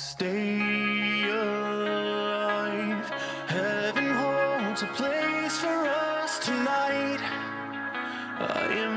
Stay alive. Heaven holds a place for us tonight. I am.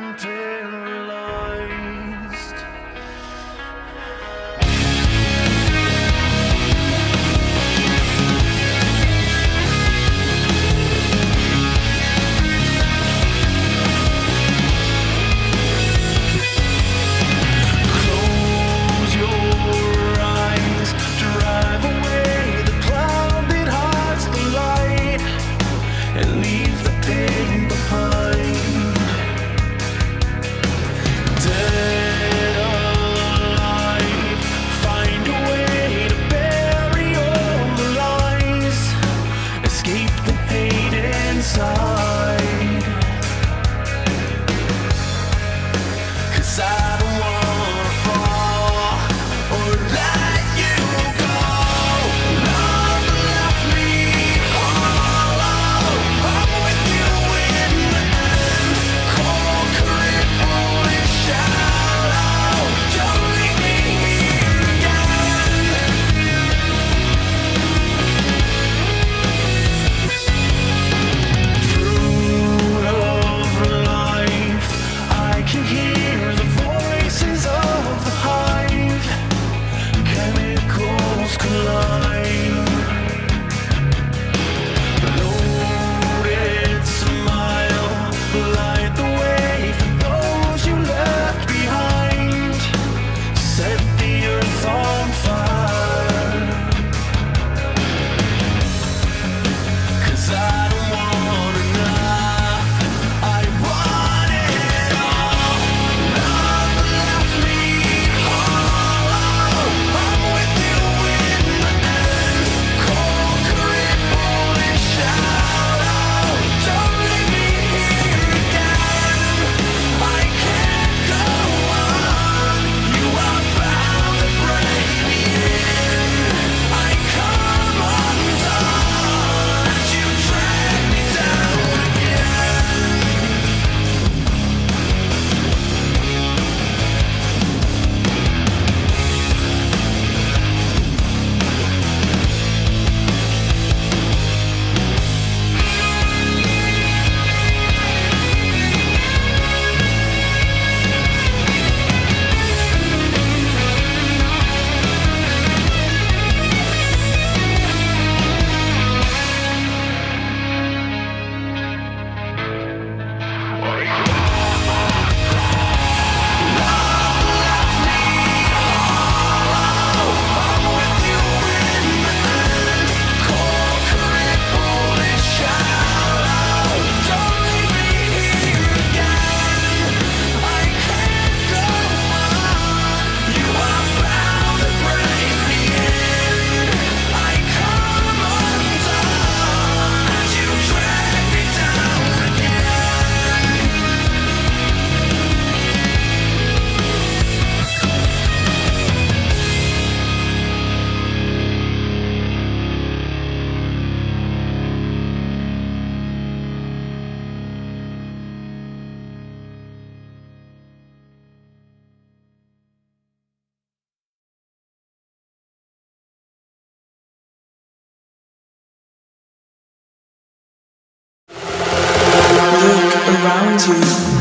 around you.